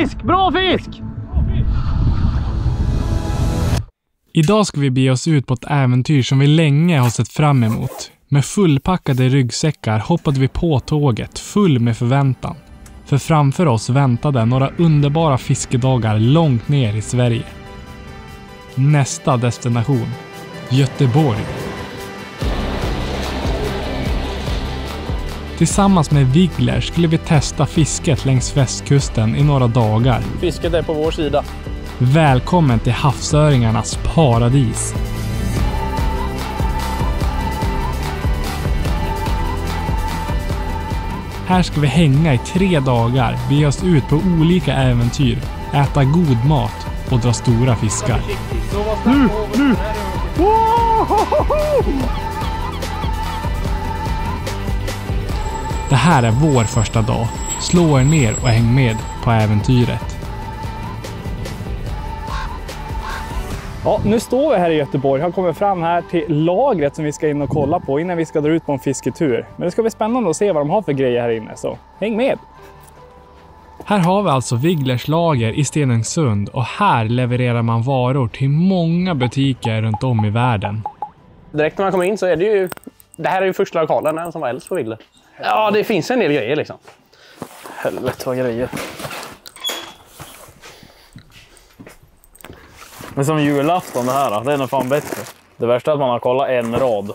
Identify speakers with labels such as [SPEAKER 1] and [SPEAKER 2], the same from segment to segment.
[SPEAKER 1] Fisk! Bra fisk!
[SPEAKER 2] Idag ska vi bege oss ut på ett äventyr som vi länge har sett fram emot. Med fullpackade ryggsäckar hoppade vi på tåget full med förväntan. För framför oss väntade några underbara fiskedagar långt ner i Sverige. Nästa destination, Göteborg. Tillsammans med Wigler skulle vi testa fisket längs västkusten i några dagar.
[SPEAKER 1] Fisket är på vår sida.
[SPEAKER 2] Välkommen till havsöringarnas paradis. Här ska vi hänga i tre dagar, bege oss ut på olika äventyr, äta god mat och dra stora fiskar.
[SPEAKER 1] Nu, nu!
[SPEAKER 2] Det här är vår första dag. Slå er ner och häng med på äventyret.
[SPEAKER 1] Ja, nu står vi här i Göteborg. Har kommit fram här till lagret som vi ska in och kolla på innan vi ska dra ut på en fisketur. Men det ska bli spännande att se vad de har för grejer här inne, så häng med!
[SPEAKER 2] Här har vi alltså Wiglers lager i Stenungsund och här levererar man varor till många butiker runt om i världen.
[SPEAKER 3] Direkt när man kommer in så är det ju... Det här är ju första lokalen, som var äldst på Wigler. Ja, det finns en del grejer liksom. Helvete vad grejer.
[SPEAKER 1] Det är som julafton det här då. Det är nog fan bättre. Det värsta är att man har kollat en rad.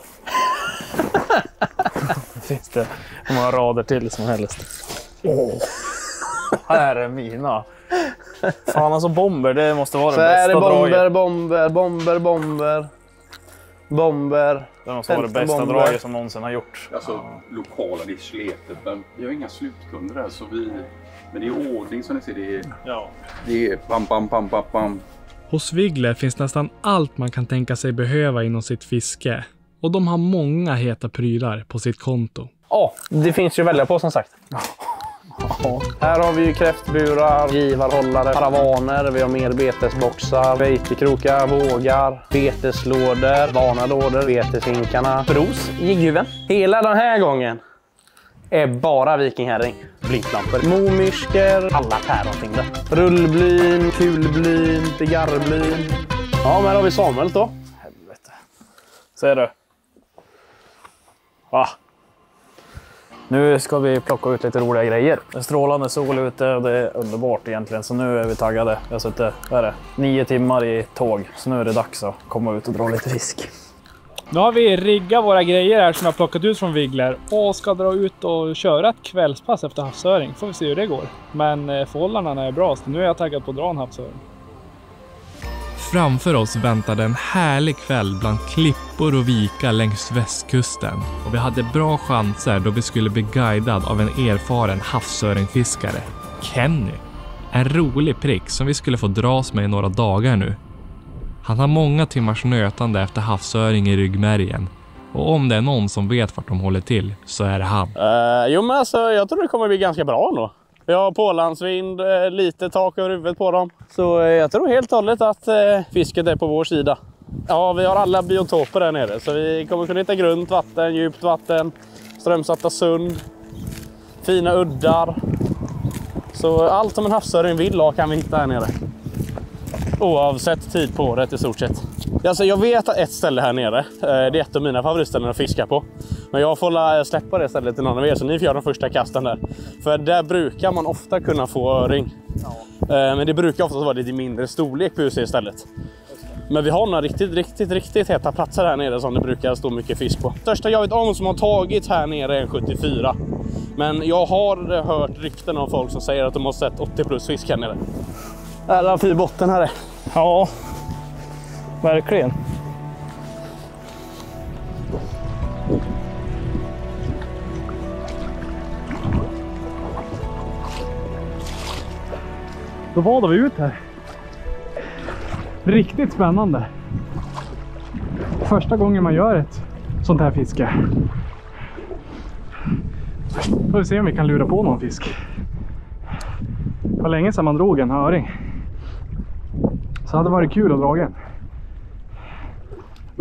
[SPEAKER 1] finns det hur många rader till som helst. Åh! Här är mina. Fan alltså bomber, det måste vara
[SPEAKER 3] Så
[SPEAKER 1] det
[SPEAKER 3] är
[SPEAKER 1] bästa
[SPEAKER 3] det bomber, bomber, bomber, bomber. Bomber.
[SPEAKER 1] Det måste vara det bästa
[SPEAKER 3] bomber.
[SPEAKER 1] draget som någonsin har gjorts.
[SPEAKER 4] Alltså lokala, det är Sletet, men vi har inga slutkunder här så vi... Men det är ordning som ni ser. Det är,
[SPEAKER 1] Ja.
[SPEAKER 4] det är pam, pam, pam, pam, pam.
[SPEAKER 2] Hos Wigler finns nästan allt man kan tänka sig behöva inom sitt fiske. Och de har många heta prylar på sitt konto.
[SPEAKER 3] Ja, det finns ju att välja på som sagt. Här har vi ju kräftburar, givarhållare, paravaner, vi har mer betesboxar, bejtekrokar, vågar, beteslådor, varnalådor, beteshinkarna, bros, jigghuven. Hela den här gången är bara vikingherring. Blinklampor, momyrskor, alla päronfingrar. Rullblyn, kulblyn, cigarrblyn. Ja, men här har vi Samuel då.
[SPEAKER 1] Ser du? Va? Nu ska vi plocka ut lite roliga grejer. Det är strålande sol ute och det är underbart egentligen. Så nu är vi taggade. Vi har suttit vad är det, nio timmar i tåg. Så nu är det dags att komma ut och dra lite fisk. Nu har vi riggat våra grejer här som jag har plockat ut från Wigler och ska dra ut och köra ett kvällspass efter havsöring. Får vi se hur det går. Men eh, förhållandena är bra så nu är jag taggad på att dra en havsöring.
[SPEAKER 2] Framför oss väntade en härlig kväll bland klippor och vikar längs västkusten. Och vi hade bra chanser då vi skulle bli guidad av en erfaren havsöringfiskare, Kenny. En rolig prick som vi skulle få dras med i några dagar nu. Han har många timmars nötande efter havsöring i ryggmärgen. Och om det är någon som vet vart de håller till så är det han.
[SPEAKER 3] Uh, jo, men alltså, jag tror det kommer bli ganska bra ändå. Vi har pålandsvind, eh, lite tak över huvudet på dem. Så eh, jag tror helt och hållet att eh, fisket är på vår sida. Ja, vi har alla biotoper där nere, så vi kommer kunna hitta grunt vatten, djupt vatten, strömsatta sund, fina uddar. Så allt som en havsöring vill ha kan vi hitta här nere. Oavsett tid på året i stort sett. Alltså, jag vet att ett ställe här nere, eh, det är ett av mina favoritställen att fiska på. Men jag får la släppa det stället till någon av er så ni får göra de första kasten där. För där brukar man ofta kunna få öring. Eh, Men det brukar oftast vara lite mindre storlek på UC istället. Men vi har några riktigt, riktigt, riktigt heta platser här nere som det brukar stå mycket fisk på. Största jag vet om som har tagit här nere är en 74. Men jag har hört rykten av folk som säger att de har sett 80 plus fisk här nere. Jävlar fin botten här är.
[SPEAKER 1] Ja, verkligen. Då vadar vi ut här. Riktigt spännande. Första gången man gör ett sånt här fiske. Får vi se om vi kan lura på någon fisk. Det var länge sedan man drog en öring. Så det hade varit kul att dra en.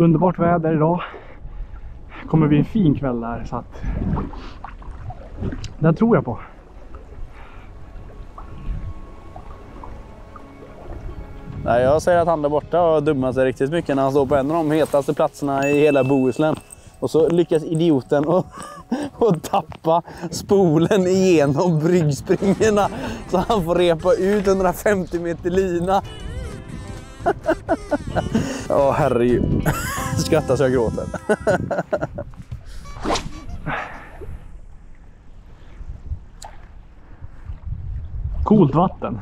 [SPEAKER 1] Underbart väder idag. Det kommer bli en fin kväll här så att den tror jag på.
[SPEAKER 3] Nej, jag säger att han där borta har dummat sig riktigt mycket när han står på en av de hetaste platserna i hela Bohuslän. Och så lyckas idioten att och tappa spolen igenom bryggspringorna så han får repa ut 150 meter lina. Ja, herregud. Skrattar så jag gråter.
[SPEAKER 2] Coolt vatten.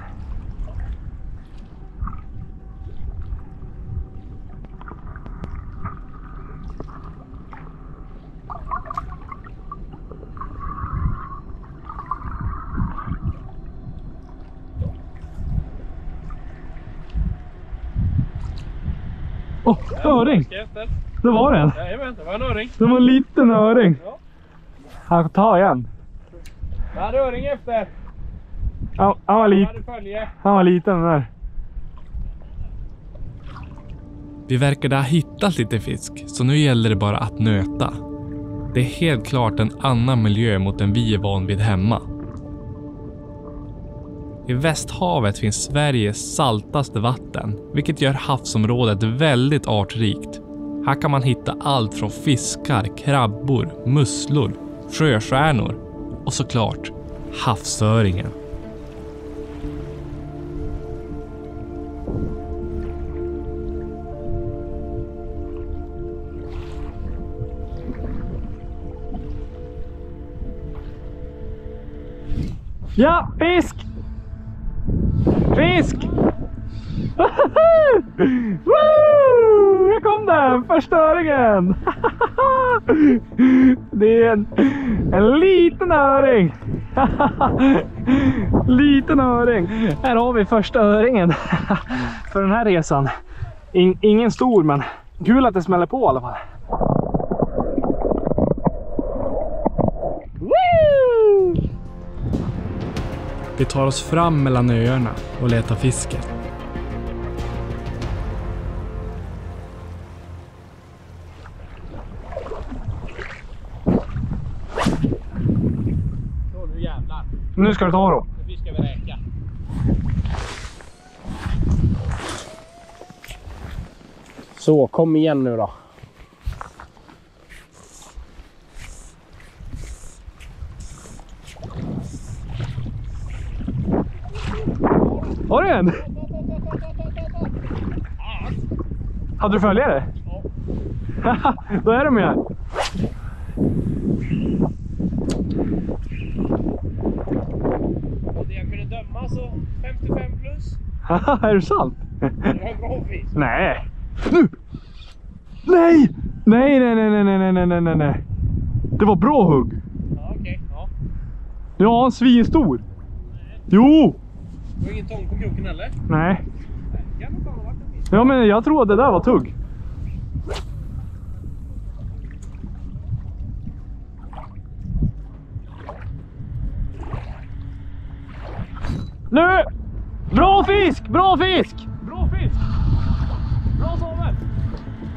[SPEAKER 2] Öring! Det var den.
[SPEAKER 3] Jajamän, det var en öring.
[SPEAKER 2] Det var en liten öring. Han tar igen.
[SPEAKER 3] Jag hade öring efter.
[SPEAKER 2] Han, han, var lit,
[SPEAKER 3] följe.
[SPEAKER 2] han var liten den där. Vi verkade ha hittat lite fisk, så nu gäller det bara att nöta. Det är helt klart en annan miljö mot den vi är van vid hemma. I Västhavet finns Sveriges saltaste vatten, vilket gör havsområdet väldigt artrikt. Här kan man hitta allt från fiskar, krabbor, musslor, sjöstjärnor och såklart havsöringen. Ja, fisk! Fisk! Woo! Jag kom den! Förstöringen! Det är en, en liten öring. liten öring. Här har vi första öringen för den här resan. In, ingen stor men kul att det smäller på i alla fall. Vi tar oss fram mellan öarna och letar fisket.
[SPEAKER 3] Nu
[SPEAKER 2] ska du ta dem.
[SPEAKER 3] Nu fiskar vi räka. Så, kom igen nu då.
[SPEAKER 2] Har du en? Hade du följare? Ja. Då är de ju här.
[SPEAKER 3] Det jag kunde döma så 55 plus.
[SPEAKER 2] är det sant?
[SPEAKER 3] Det bra fisk.
[SPEAKER 2] Nej! Nu! Nej! Nej, nej, nej, nej, nej, nej, nej, nej, nej. Det var bra hugg.
[SPEAKER 3] Ja, okej. Ja.
[SPEAKER 2] Ja, en svinstor. Jo!
[SPEAKER 3] Det var ingen tång på kroken heller.
[SPEAKER 2] Nej.
[SPEAKER 3] Det
[SPEAKER 2] Ja, men jag tror att det där var tugg. Nu! Bra fisk! Bra fisk! Bra fisk! Bra Samuel!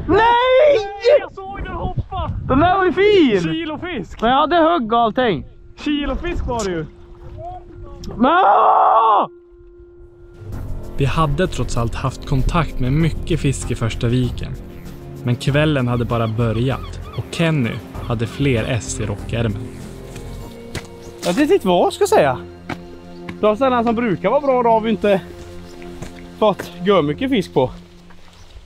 [SPEAKER 2] Nej! Jag såg den hoppa! Den där var ju fin! Kilofisk! Men jag hade hugg och allting. Kilofisk var det ju. Ah! Vi hade trots allt haft kontakt med mycket fisk i första viken. Men kvällen hade bara börjat och Kenny hade fler S i rockärmen.
[SPEAKER 3] Jag vet inte vad jag ska säga. De ställen som brukar vara bra då har vi inte fått gör mycket fisk på.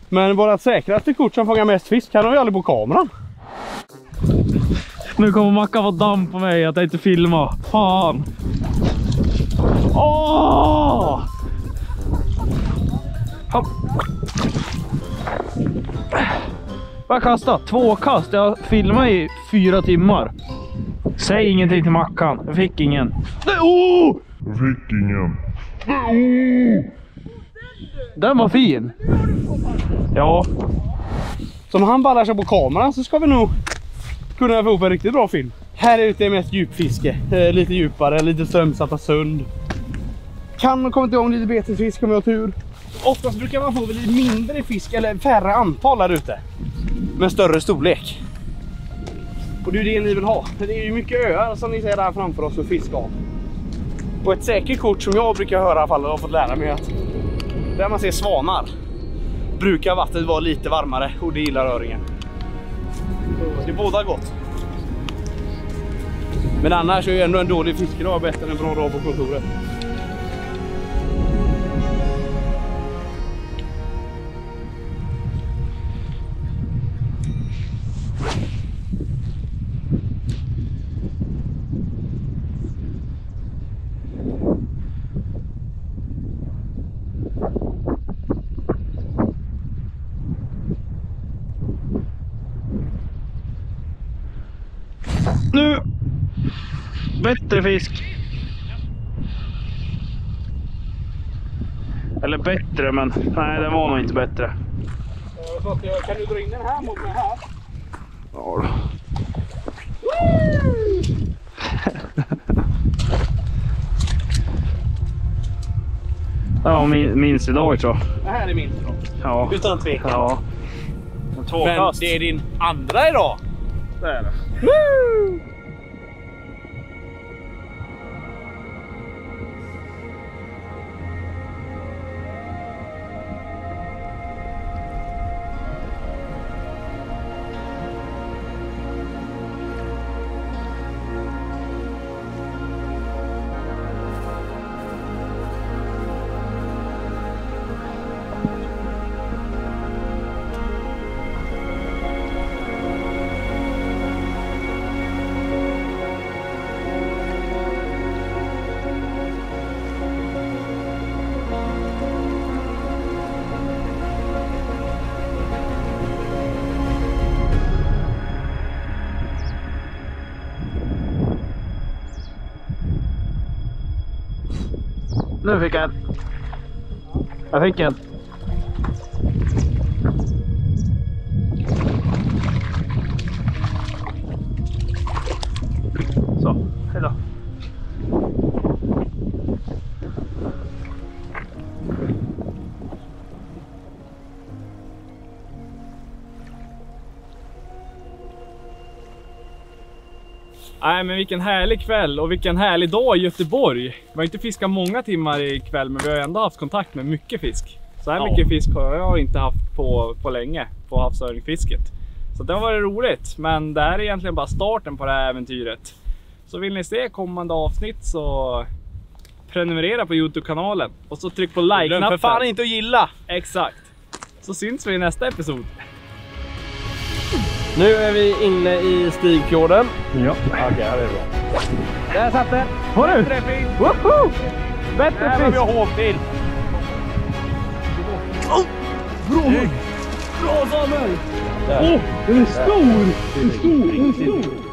[SPEAKER 3] Men vårt säkraste kort som fångar mest fisk kan vi aldrig på kameran.
[SPEAKER 2] Nu kommer Mackan få damm på mig att jag inte filmar. Fan! Åh! Hopp. Vad kasta? Två kast. Jag filmade i fyra timmar. Säg ingenting till Mackan. Jag fick ingen. Nej, oh!
[SPEAKER 5] Fick ingen.
[SPEAKER 2] Den var fin. Ja,
[SPEAKER 3] Så om han ballar sig på kameran så ska vi nog kunna få ihop en riktigt bra film. Här ute är mest djupfiske. Eh, lite djupare, lite strömsatta sund. Kan komma igång lite betesfisk om vi har tur. Oftast brukar man få lite mindre fisk eller färre antal där ute. Med större storlek. Och det är ju det ni vill ha. Det är ju mycket öar som ni ser där framför oss att fiska av. Och ett säkert kort som jag brukar höra i alla fall och har fått lära mig att där man ser svanar brukar vattnet vara lite varmare och det gillar öringen. Det Det båda gott. Men annars är ju ändå en dålig fiskdag bättre än en bra dag på kontoret. Bättre fisk. Eller bättre, men nej, den var nog inte bättre. Kan du dra in den här mot mig här?
[SPEAKER 1] Ja, då. Ja, min, minst idag tror jag.
[SPEAKER 3] Det här är min idag.
[SPEAKER 1] Ja.
[SPEAKER 3] Utan tvekan.
[SPEAKER 1] Ja.
[SPEAKER 3] Men det är din andra idag.
[SPEAKER 1] Det är det. Nu fick jag en. Jag fick en. Så, hejdå.
[SPEAKER 2] Nej men vilken härlig kväll och vilken härlig dag i Göteborg. Vi har inte fiskat många timmar ikväll men vi har ändå haft kontakt med mycket fisk. Så här
[SPEAKER 3] Ja.
[SPEAKER 2] mycket fisk har jag inte haft på, på länge på havsöringfisket. Så det har varit roligt men det här är egentligen bara starten på det här äventyret. Så vill ni se kommande avsnitt så prenumerera på Youtube-kanalen och så tryck på
[SPEAKER 3] Glöm för
[SPEAKER 2] like-knappen.
[SPEAKER 3] fan inte att gilla.
[SPEAKER 2] Exakt. Så syns vi i nästa episod.
[SPEAKER 3] Nu är vi inne i Stigfjorden.
[SPEAKER 1] Ja.
[SPEAKER 3] Okej, det är bra. Där satt den!
[SPEAKER 1] Har du?
[SPEAKER 3] Bättre fisk!
[SPEAKER 1] Woho! Bättre
[SPEAKER 3] var vi
[SPEAKER 1] fisk!
[SPEAKER 3] håv till!
[SPEAKER 1] Bra Samuel! Åh, den är stor! Den är stor! Den är stor!